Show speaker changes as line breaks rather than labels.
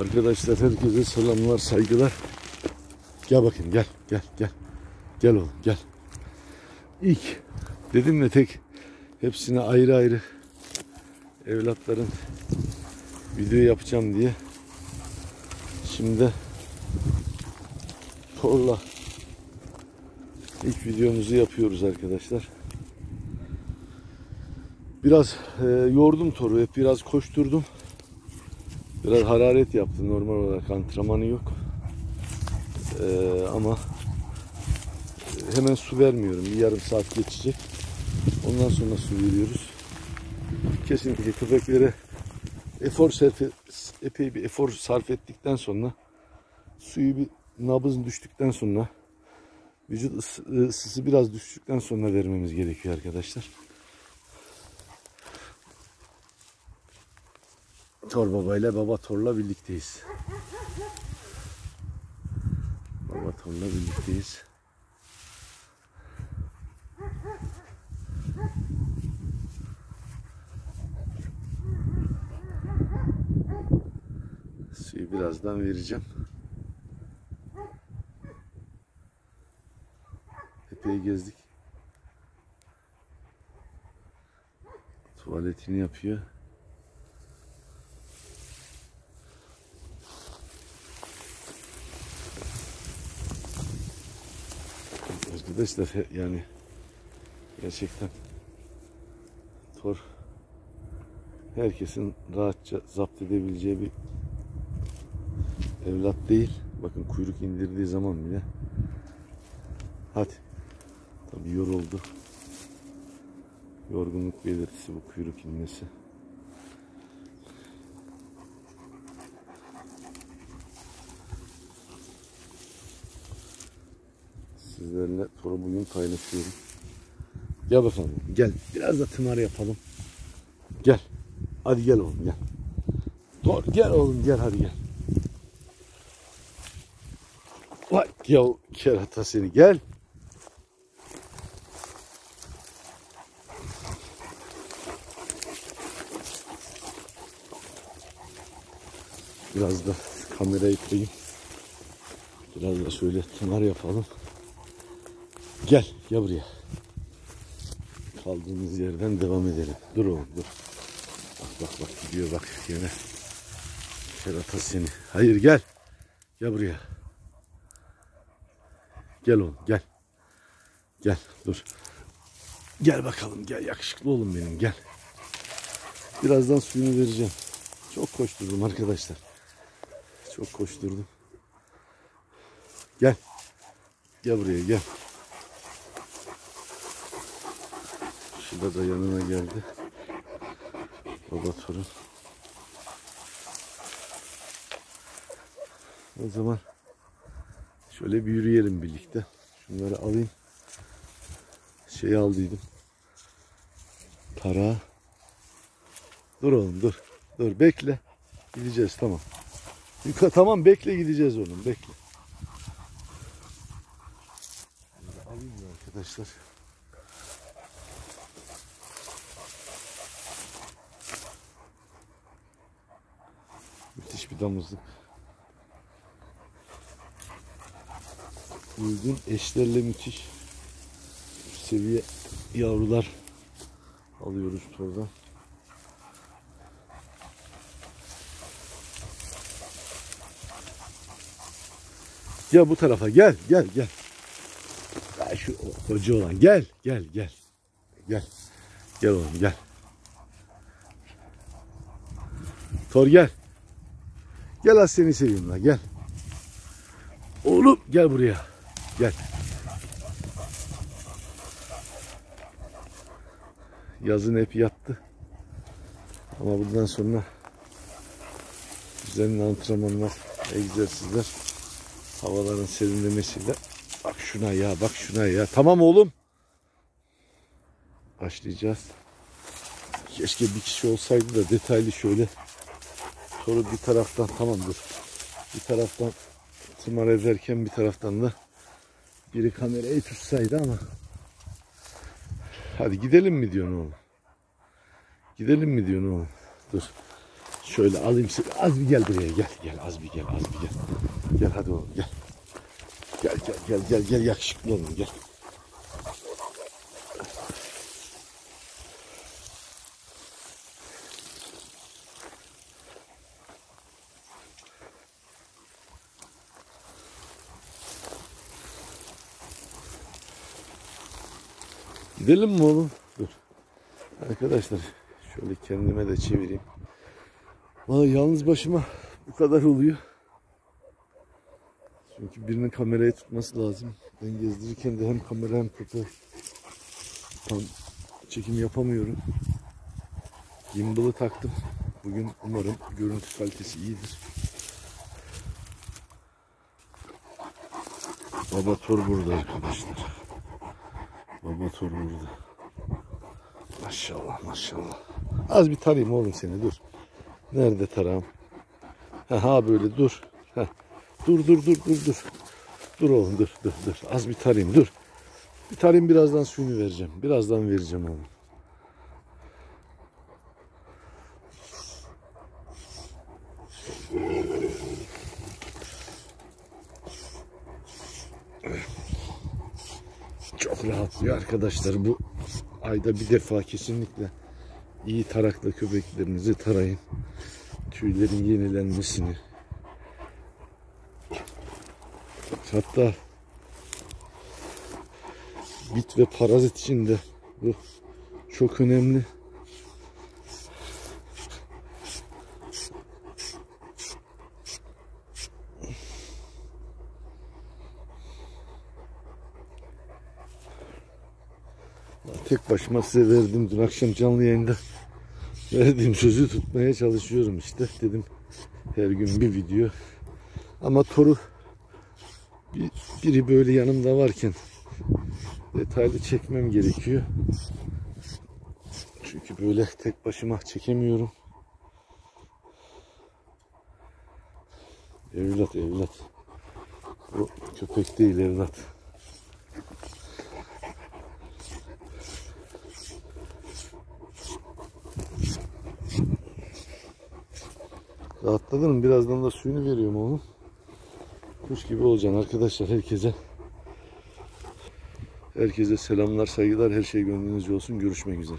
Arkadaşlar herkese selamlar, saygılar. Gel bakayım gel, gel, gel. Gel oğlum gel. İlk dedim de tek hepsine ayrı ayrı evlatların video yapacağım diye. Şimdi Torla ilk videomuzu yapıyoruz arkadaşlar. Biraz e, yordum toru, hep biraz koşturdum. Biraz hararet yaptı. Normal olarak antrenmanı yok. Ee, ama hemen su vermiyorum. Bir yarım saat geçecek. Ondan sonra su veriyoruz. Kesinlikle köpeklere efor sarf epey bir efor sarf ettikten sonra suyu bir nabız düştükten sonra vücut ısı- ısısı biraz düştükten sonra vermemiz gerekiyor arkadaşlar. Tor Baba ile Baba Tor'la birlikteyiz. Baba Tor'la birlikteyiz. Suyu birazdan vereceğim. Epey gezdik. Tuvaletini yapıyor. Arkadaşlar yani gerçekten Tor herkesin rahatça zapt edebileceği bir evlat değil. Bakın kuyruk indirdiği zaman bile hadi tabi yoruldu. Yorgunluk belirtisi bu kuyruk inmesi. Tor'u bugün paylaşıyorum. Gel bakalım. Gel. Biraz da tımar yapalım. Gel. Hadi gel oğlum gel. Tor gel oğlum gel hadi gel. Vay ya kerata seni gel. Biraz da kamerayı koyayım. Biraz da şöyle tımar yapalım. Gel, gel buraya. Kaldığımız yerden devam edelim. Dur oğlum, dur. Bak bak bak gidiyor bak yine. Kerata seni. Hayır gel. Gel buraya. Gel oğlum gel. Gel dur. Gel bakalım gel yakışıklı oğlum benim gel. Birazdan suyunu vereceğim. Çok koşturdum arkadaşlar. Çok koşturdum. Gel. Gel buraya gel. Şurada da yanına geldi. Baba torun. O zaman şöyle bir yürüyelim birlikte. Şunları alayım. Şey aldıydım. Para. Dur oğlum dur. Dur bekle. Gideceğiz tamam. Yuka tamam bekle gideceğiz oğlum bekle. Alayım arkadaşlar? Bir damızlık. Uygun eşlerle müthiş seviye yavrular alıyoruz tordan. Gel bu tarafa gel gel gel. Ya şu koca olan gel gel gel. Gel. Gel oğlum gel. Tor gel. Gel az seni seveyim lan gel. Oğlum gel buraya. Gel. Yazın hep yattı. Ama bundan sonra düzenli antrenmanlar, egzersizler havaların serinlemesiyle bak şuna ya bak şuna ya. Tamam oğlum. Başlayacağız. Keşke bir kişi olsaydı da detaylı şöyle soru bir taraftan tamam dur. Bir taraftan tımar ederken bir taraftan da biri kamerayı tutsaydı ama hadi gidelim mi diyorsun oğlum? Gidelim mi diyorsun oğlum? Dur. Şöyle alayım seni. Az bir gel buraya gel. Gel az bir gel az bir gel. Gel hadi oğlum gel. Gel gel gel gel gel yakışıklı oğlum gel. Gidelim mi oğlum? Dur. Arkadaşlar şöyle kendime de çevireyim. Vallahi yalnız başıma bu kadar oluyor. Çünkü birinin kamerayı tutması lazım. Ben gezdirirken de hem kamera hem köpeği tam çekim yapamıyorum. Gimbal'ı taktım. Bugün umarım görüntü kalitesi iyidir. Baba Tor burada arkadaşlar. Baba Tor burada. Maşallah maşallah. Az bir tarayayım oğlum seni dur. Nerede tarağım? Ha, böyle dur. Ha. Dur dur dur dur dur. Dur oğlum dur dur dur. Az bir tarayayım dur. Bir tarayayım birazdan suyunu vereceğim. Birazdan vereceğim oğlum. Çok rahatlıyor arkadaşlar. Bu ayda bir defa kesinlikle iyi tarakla köpeklerinizi tarayın. Tüylerin yenilenmesini. Hatta bit ve parazit için de bu çok önemli. Tek başıma size verdim dün akşam canlı yayında. Verdiğim sözü tutmaya çalışıyorum işte. Dedim her gün bir video. Ama toru bir, biri böyle yanımda varken detaylı çekmem gerekiyor. Çünkü böyle tek başıma çekemiyorum. Evlat evlat. O köpek değil evlat Rahatladın mı? Birazdan da suyunu veriyorum oğlum. Kuş gibi olacaksın arkadaşlar herkese. Herkese selamlar, saygılar. Her şey gönlünüzce olsun. Görüşmek üzere.